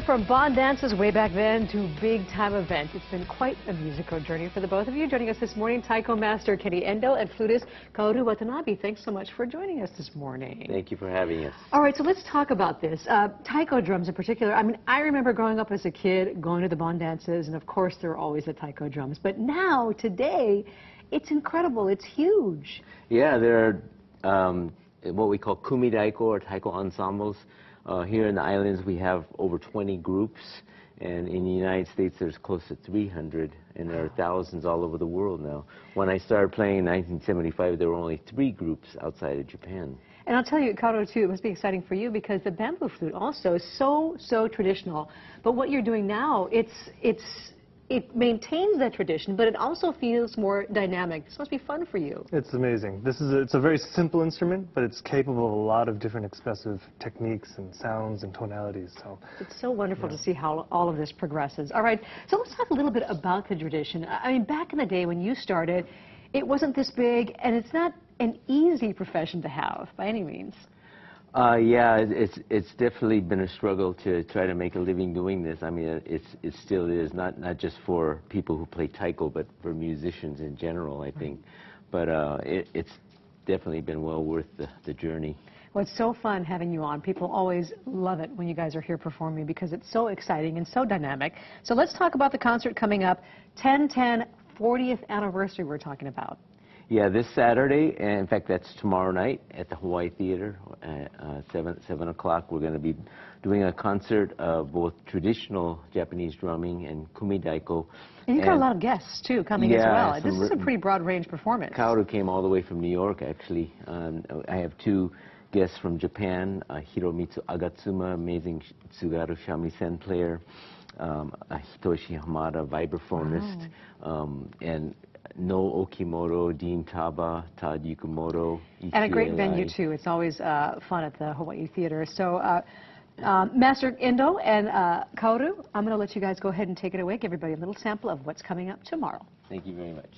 go from Bon dances way back then to big time events. It's been quite a musical journey for the both of you. Joining us this morning, taiko master Kenny Endo and flutist Kaoru Watanabe. Thanks so much for joining us this morning. Thank you for having us. All right, so let's talk about this. Uh, taiko drums in particular. I mean, I remember growing up as a kid, going to the Bon dances, and of course there were always the taiko drums. But now, today, it's incredible. It's huge. Yeah, there are um, what we call kumi daiko or taiko ensembles. Uh, here in the islands, we have over 20 groups, and in the United States, there's close to 300, and there are thousands all over the world now. When I started playing in 1975, there were only three groups outside of Japan. And I'll tell you, Kaoru, too, it must be exciting for you because the bamboo flute also is so, so traditional. But what you're doing now, it's, it's it maintains that tradition, but it also feels more dynamic. This must be fun for you. It's amazing. This is a, it's a very simple instrument, but it's capable of a lot of different expressive techniques and sounds and tonalities. So it's so wonderful yeah. to see how all of this progresses. All right, so let's talk a little bit about the tradition. I mean, back in the day when you started, it wasn't this big, and it's not an easy profession to have by any means. Uh, yeah, it's it's definitely been a struggle to try to make a living doing this. I mean, it's it still is not not just for people who play taiko, but for musicians in general. I think, but uh, it, it's definitely been well worth the, the journey. Well, it's so fun having you on. People always love it when you guys are here performing because it's so exciting and so dynamic. So let's talk about the concert coming up, Ten Ten 40th anniversary we're talking about. Yeah, this Saturday, and in fact, that's tomorrow night at the Hawaii Theater at uh, 7, 7 o'clock. We're going to be doing a concert of both traditional Japanese drumming and kumi daiko. And you've got a lot of guests, too, coming yeah, as well. This is a pretty broad range performance. Kaoru came all the way from New York, actually. Um, I have two guests from Japan, uh, Hiromitsu Agatsuma, amazing Tsugaru shamisen player, um, Hitoshi Hamada, vibraphonist, wow. um, and no Okimoto, Dean Taba, Todd Yukimoto. And a great venue, too. It's always uh, fun at the Hawaii Theater. So, uh, um, Master Endo and uh, Kaoru, I'm going to let you guys go ahead and take it away. Give everybody a little sample of what's coming up tomorrow. Thank you very much.